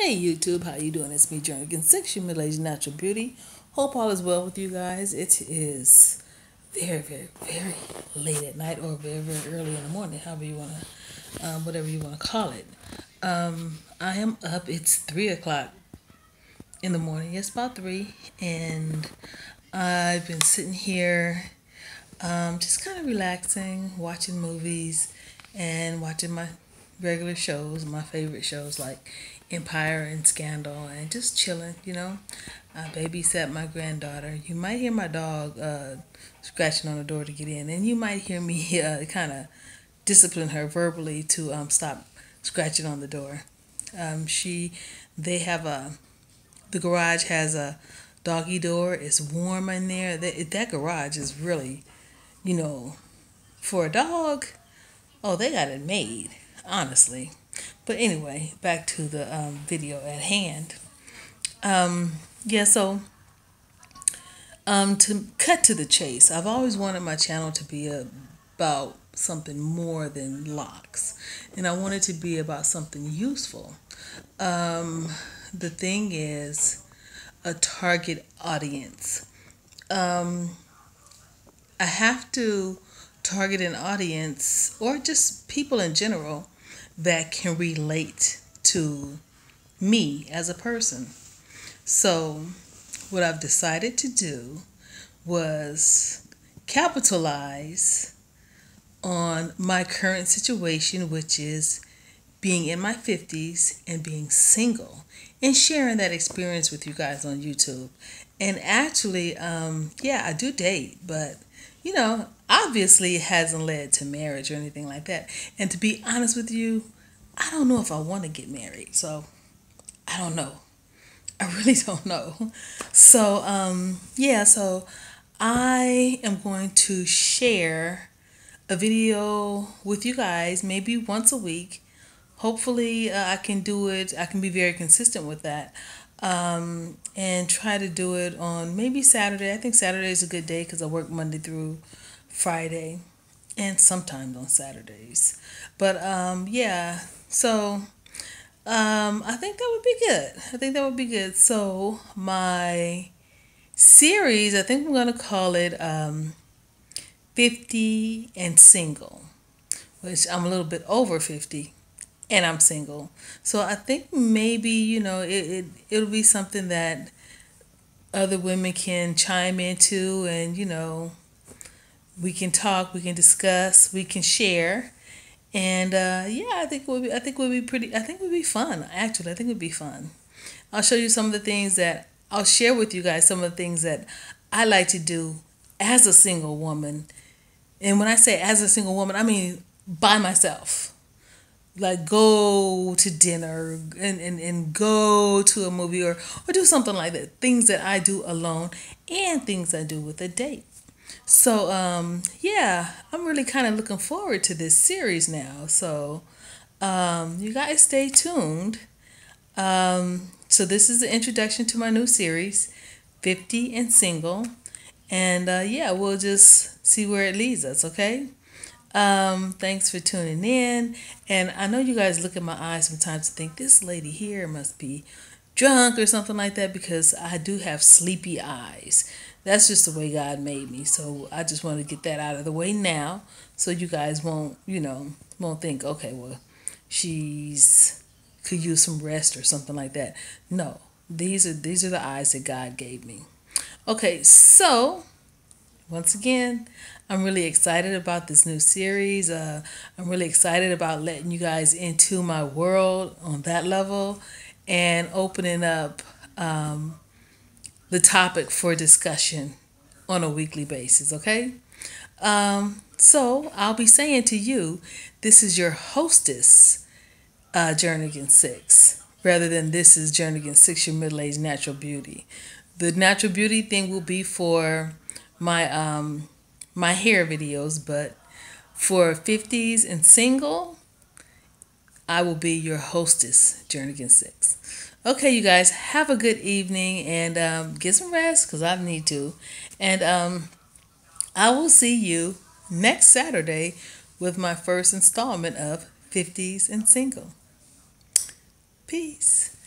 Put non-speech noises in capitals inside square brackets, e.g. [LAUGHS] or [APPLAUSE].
Hey YouTube, how you doing? It's me, Jernigan Six, your middle-aged natural beauty. Hope all is well with you guys. It is very, very, very late at night or very, very early in the morning, however you want to, um, whatever you want to call it. Um, I am up. It's three o'clock in the morning. It's about three, and I've been sitting here, um, just kind of relaxing, watching movies, and watching my regular shows, my favorite shows like Empire and Scandal, and just chilling, you know. I babysat my granddaughter. You might hear my dog uh, scratching on the door to get in, and you might hear me [LAUGHS] uh, kind of discipline her verbally to um, stop scratching on the door. Um, she, they have a, the garage has a doggy door. It's warm in there. That, that garage is really, you know, for a dog, oh, they got it made honestly. But anyway, back to the um, video at hand. Um, yeah, so um, to cut to the chase, I've always wanted my channel to be about something more than locks, and I want it to be about something useful. Um, the thing is, a target audience. Um, I have to target an audience or just people in general that can relate to me as a person. So, what I've decided to do was capitalize on my current situation, which is being in my 50s and being single, and sharing that experience with you guys on YouTube. And actually, um, yeah, I do date, but you know, obviously it hasn't led to marriage or anything like that. And to be honest with you, I don't know if I want to get married. So I don't know. I [LAUGHS] really don't know. So um yeah, so I am going to share a video with you guys maybe once a week. Hopefully uh, I can do it. I can be very consistent with that. Um, and try to do it on maybe Saturday. I think Saturday is a good day because I work Monday through Friday and sometimes on Saturdays. But um, yeah, so um, I think that would be good. I think that would be good. So my series, I think I'm going to call it um, 50 and Single, which I'm a little bit over 50 and I'm single. So I think maybe, you know, it, it, it'll be something that other women can chime into and, you know, we can talk, we can discuss, we can share. And uh, yeah, I think we'll be I think we'll be pretty I think we'll be fun. Actually, I think it would be fun. I'll show you some of the things that I'll share with you guys some of the things that I like to do as a single woman. And when I say as a single woman, I mean by myself like go to dinner and, and, and go to a movie or, or do something like that. Things that I do alone and things I do with a date. So um, yeah, I'm really kind of looking forward to this series now. So um, you guys stay tuned. Um, so this is the introduction to my new series, 50 and Single. And uh, yeah, we'll just see where it leads us, okay? Um, thanks for tuning in. And I know you guys look at my eyes sometimes and think this lady here must be drunk or something like that because I do have sleepy eyes. That's just the way God made me. So I just want to get that out of the way now so you guys won't, you know, won't think, okay, well, she's could use some rest or something like that. No. These are these are the eyes that God gave me. Okay, so once again, I'm really excited about this new series. Uh, I'm really excited about letting you guys into my world on that level and opening up um, the topic for discussion on a weekly basis, okay? Um, so I'll be saying to you, this is your hostess, uh, Jernigan 6, rather than this is Jernigan 6, your middle aged natural beauty. The natural beauty thing will be for my um my hair videos, but for 50s and single, I will be your hostess, Jernigan 6. Okay, you guys, have a good evening and um, get some rest because I need to. And um, I will see you next Saturday with my first installment of 50s and Single. Peace.